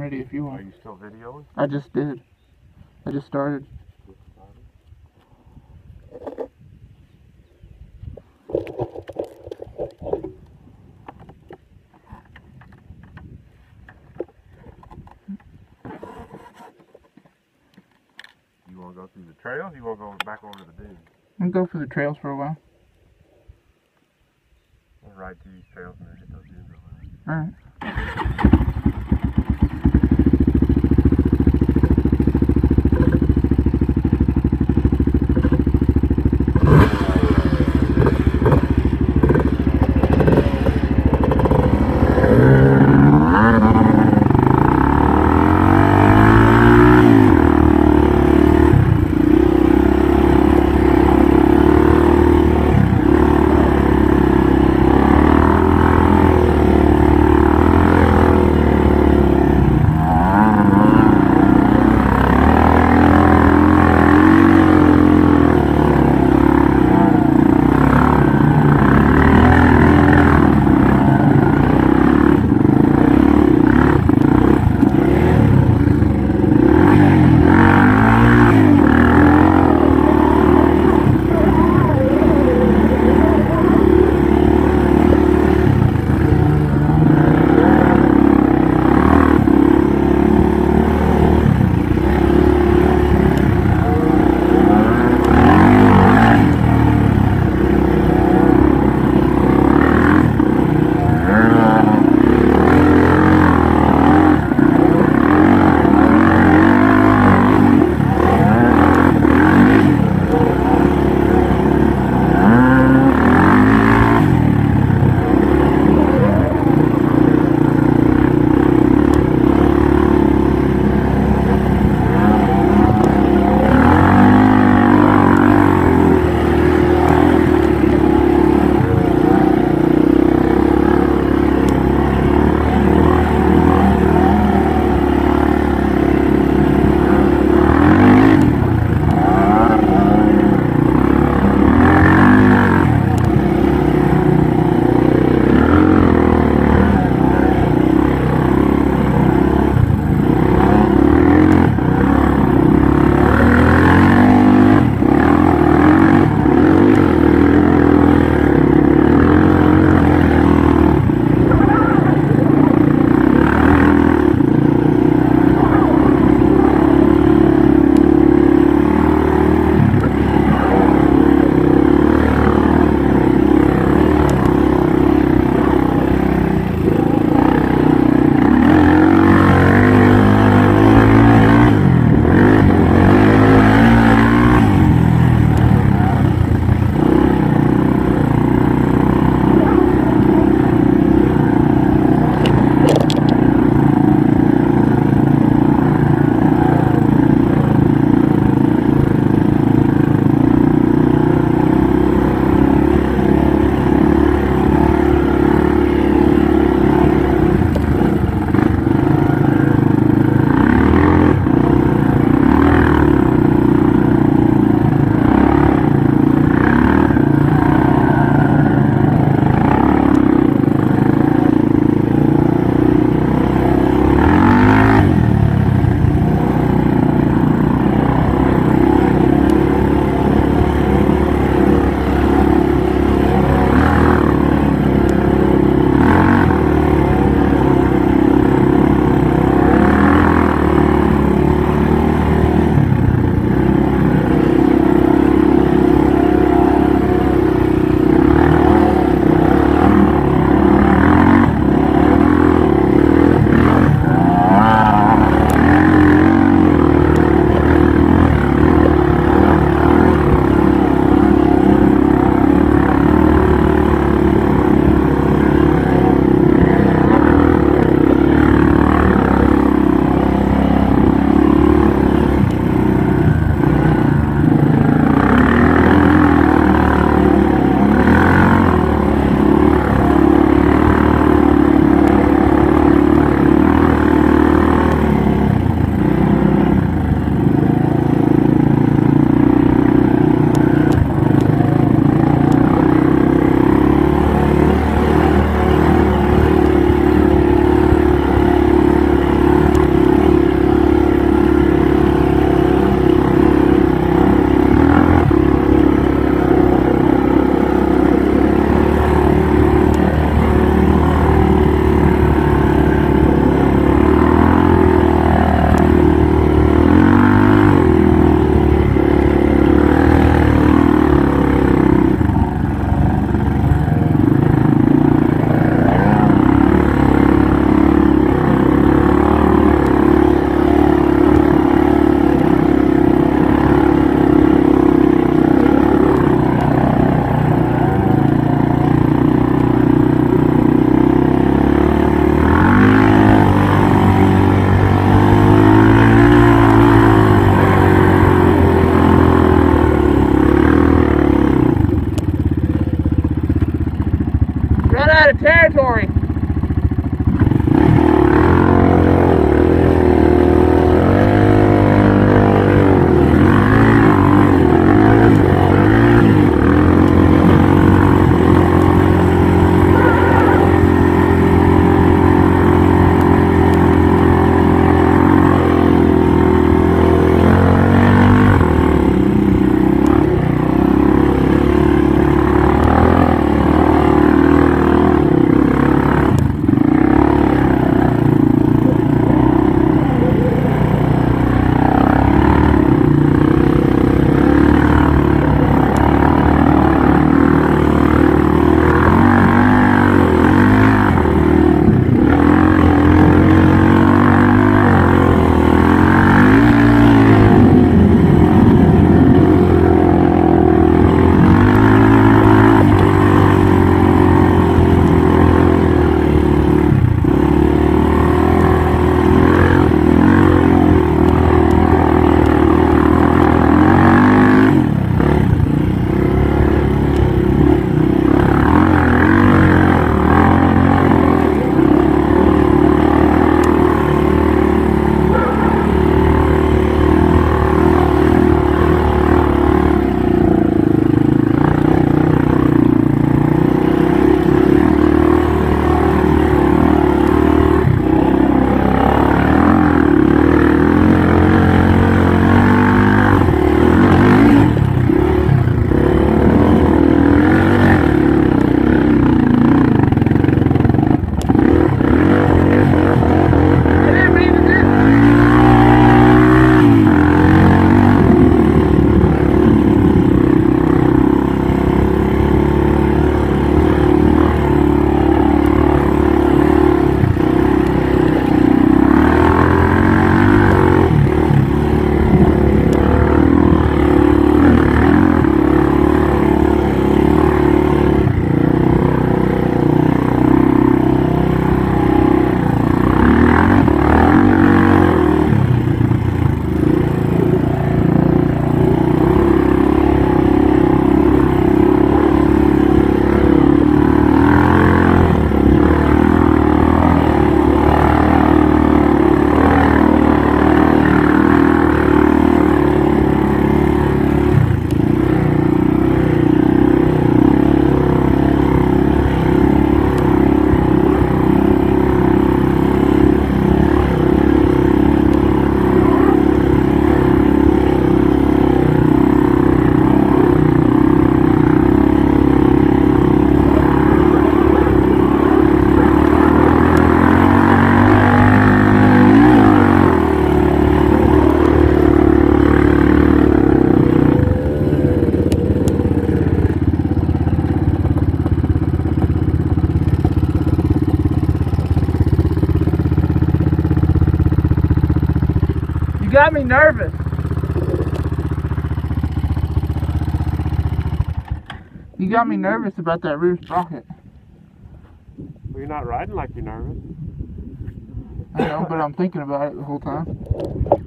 I'm ready if you Are are. you still videoing? I just did. I just started. You want to go through the trails? You want to go back over the dunes? I'll go for the trails for a while. We'll ride through these trails and then hit those dunes over there. Alright. Of territory. Got me nervous. You got me nervous about that rear sprocket. Well, you're not riding like you're nervous. I know, but I'm thinking about it the whole time.